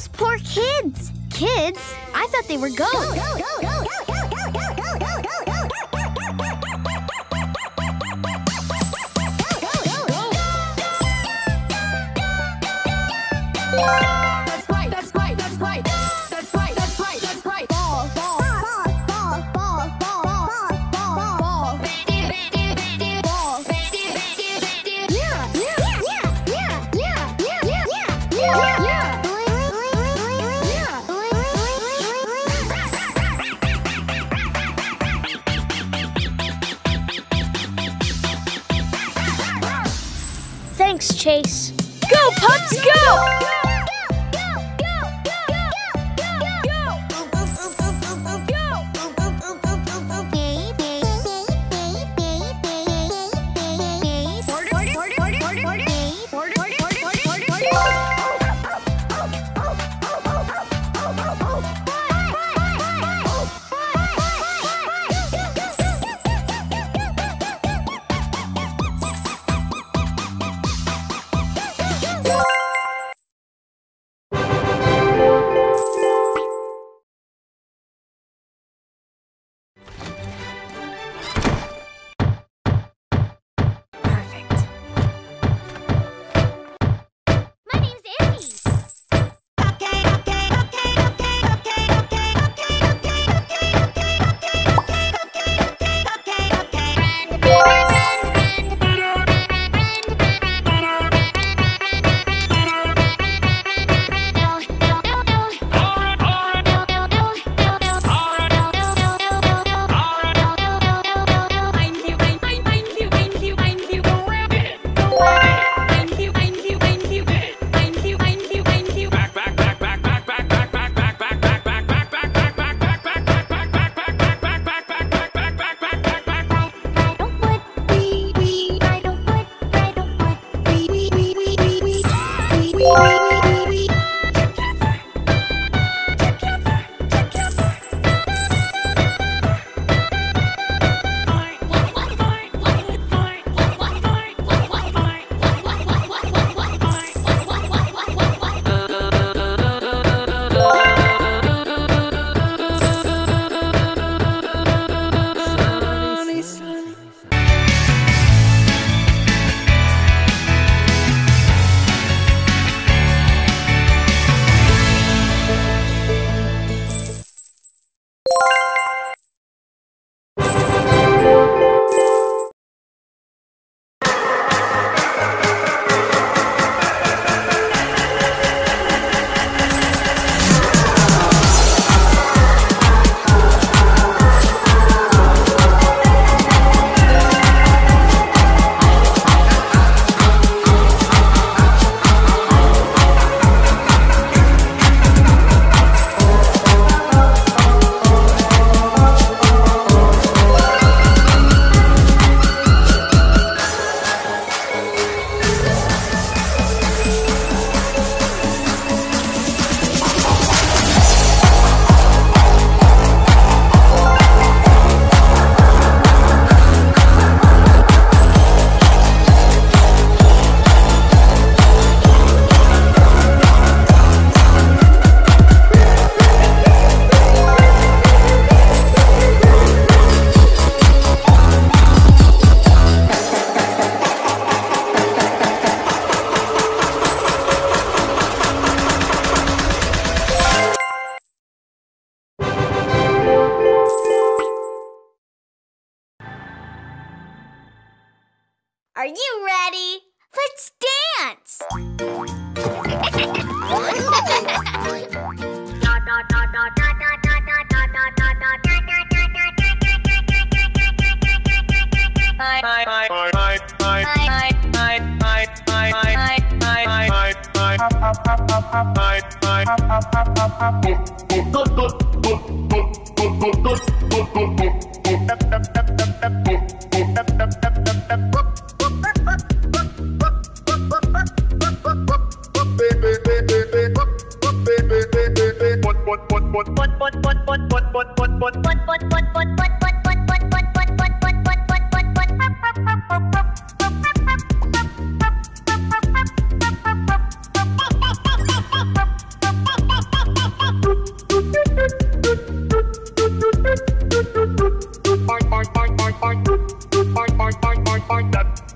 Those poor kids. Kids? I thought they were goats. That's right, Chase. Go, pups, go! Are you ready? Let's dance! Bye.